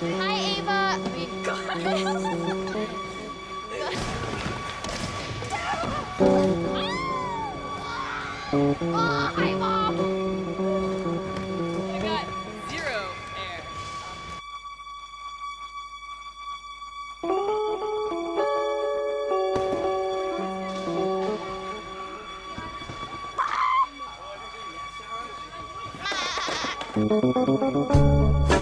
Hi, Ava. We got it. oh, hi, Mom. I got zero air.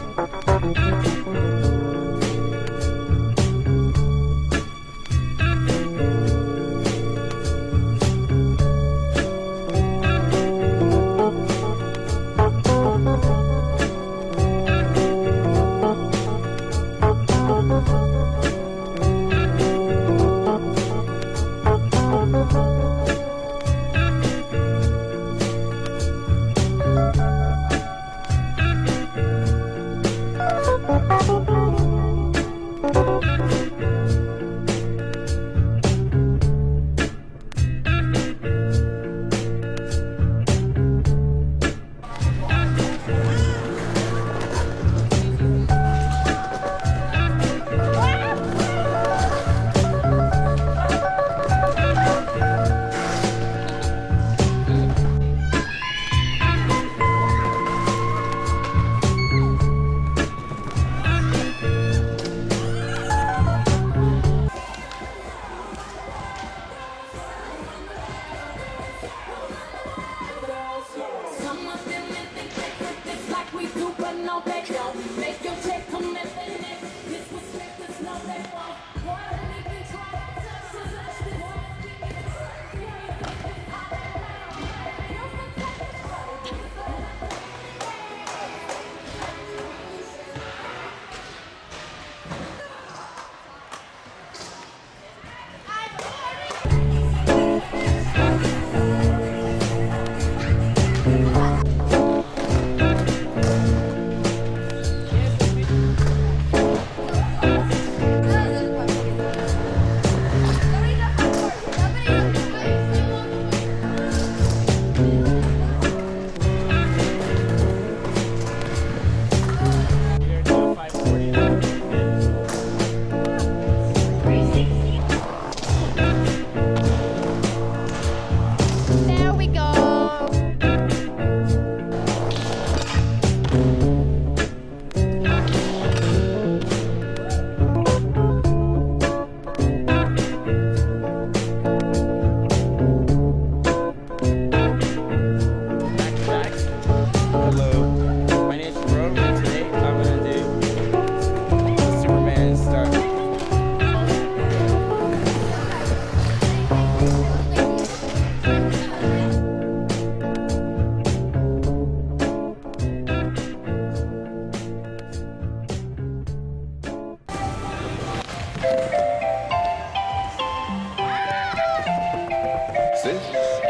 This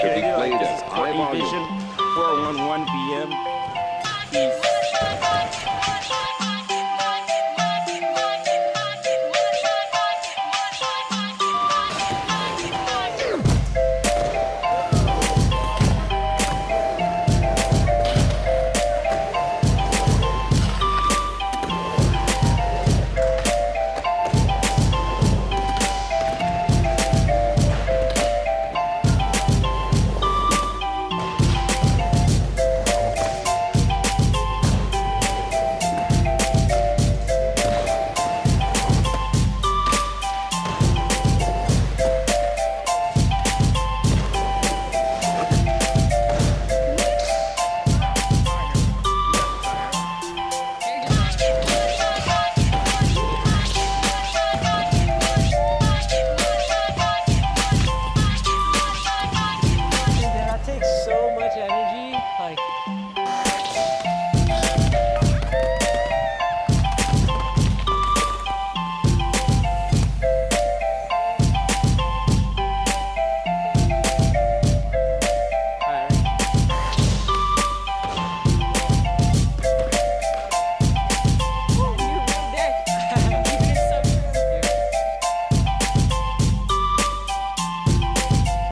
should be played at high volume. 411 p.m. Peace.